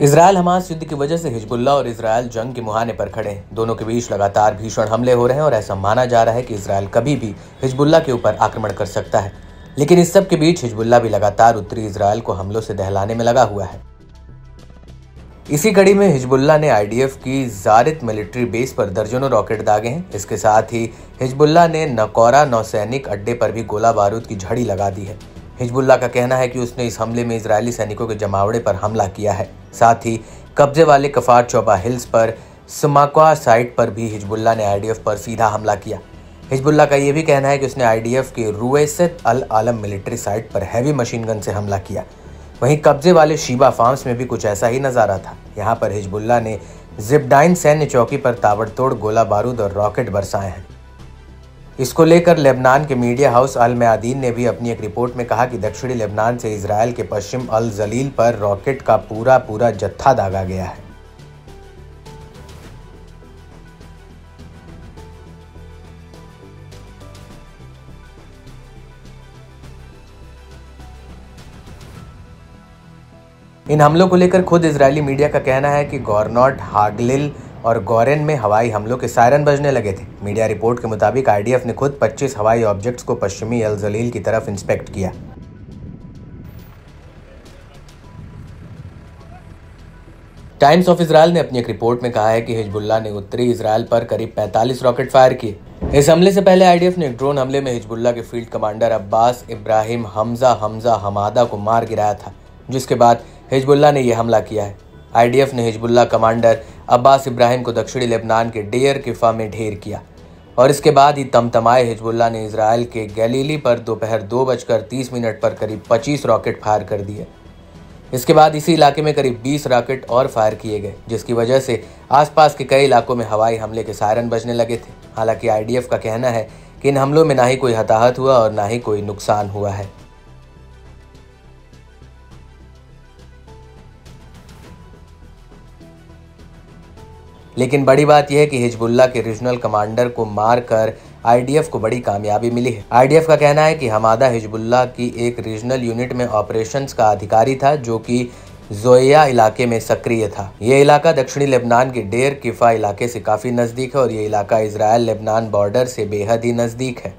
Israel Hamas युद्ध की वजह से हिजबुल्ला और इसराइल जंग के मुहाने पर खड़े हैं। दोनों के बीच लगातार भीषण हमले हो रहे हैं और ऐसा माना जा रहा है कि इसराइल कभी भी हिजबुल्ला के ऊपर आक्रमण कर सकता है। लेकिन इस सब के बीच हिजबुल्ला भी लगातार उत्तरी इसराइल को हमलों से दहलाने में लगा हुआ है। इसी कड़ी में हिजबुल्ला ने आईडीएफ की जारित मिलिट्री बेस पर दर्जनों रॉकेट दागे हैं। इसके साथ ही हिजबुल्ला ने नकौरा नौसैनिक अड्डे पर भी गोला बारूद की झड़ी लगा दी है। हिजबुल्ला का कहना है कि उसने इस हमले में इजरायली सैनिकों के जमावड़े पर हमला किया है। साथ ही कब्जे वाले कफार चौबा हिल्स पर समाकवा साइट पर भी हिजबुल्ला ने आईडीएफ पर सीधा हमला किया। हिजबुल्ला का यह भी कहना है कि उसने आईडीएफ के Ruwaisat al Alam military site पर हैवी मशीन गन से हमला किया। वहीं कब्जे वाले शीबा फार्म्स में भी कुछ ऐसा ही नज़ारा था। यहाँ पर हिजबुल्ला ने जिपडाइन सैन्य चौकी पर ताबड़तोड़ गोला बारूद और रॉकेट बरसाए हैं। इसको लेकर लेबनान के मीडिया हाउस अल मैदीन ने भी अपनी एक रिपोर्ट में कहा कि दक्षिणी लेबनान से इसराइल के पश्चिम अल जलील पर रॉकेट का पूरा पूरा जत्था दागा गया है। इन हमलों को लेकर खुद इजरायली मीडिया का कहना है कि गवर्नॉट हागलिल और गौरेन में हवाई हमलों के सायरन बजने लगे थे। मीडिया रिपोर्ट के मुताबिक, आईडीएफ ने खुद 25 हवाई ऑब्जेक्ट्स को पश्चिमी अल जलील की तरफ़ इंस्पेक्ट किया। टाइम्स ऑफ़ इसराइल ने अपनी एक रिपोर्ट में कहा है कि हिजबुल्ला ने उत्तरी इसराइल पर करीब 45 रॉकेट फायर किए। इस हमले से पहले आईडीएफ ने ड्रोन हमले में हिजबुल्ला के field commander Abbas Ibrahim Hamza Hamza Hamada को मार गिराया था, जिसके बाद हिजबुल्ला ने यह हमला किया है। आईडीएफ ने हिजबुल्ला कमांडर अब्बास इब्राहिम को दक्षिणी लेबनान के डेयर किफा में ढेर किया। और इसके बाद ही तमतमाए हिजबुल्ला ने इसराइल के गैलीली पर दोपहर दो बजकर तीस मिनट पर करीब पच्चीस रॉकेट फायर कर दिए। इसके बाद इसी इलाके में करीब 20 रॉकेट और फायर किए गए, जिसकी वजह से आसपास के कई इलाकों में हवाई हमले के सायरन बजने लगे थे। हालाँकि आईडीएफ का कहना है कि इन हमलों में ना ही कोई हताहत हुआ और ना ही कोई नुकसान हुआ है। लेकिन बड़ी बात यह है कि हिजबुल्ला के रीजनल कमांडर को मारकर आईडीएफ को बड़ी कामयाबी मिली है। आईडीएफ का कहना है कि हमादा हिजबुल्ला की एक रीजनल यूनिट में ऑपरेशंस का अधिकारी था, जो कि जोया इलाके में सक्रिय था। ये इलाका दक्षिणी लेबनान के डेर किफा इलाके से काफ़ी नज़दीक है और ये इलाका इसराइल लेबनान बॉर्डर से बेहद ही नज़दीक है।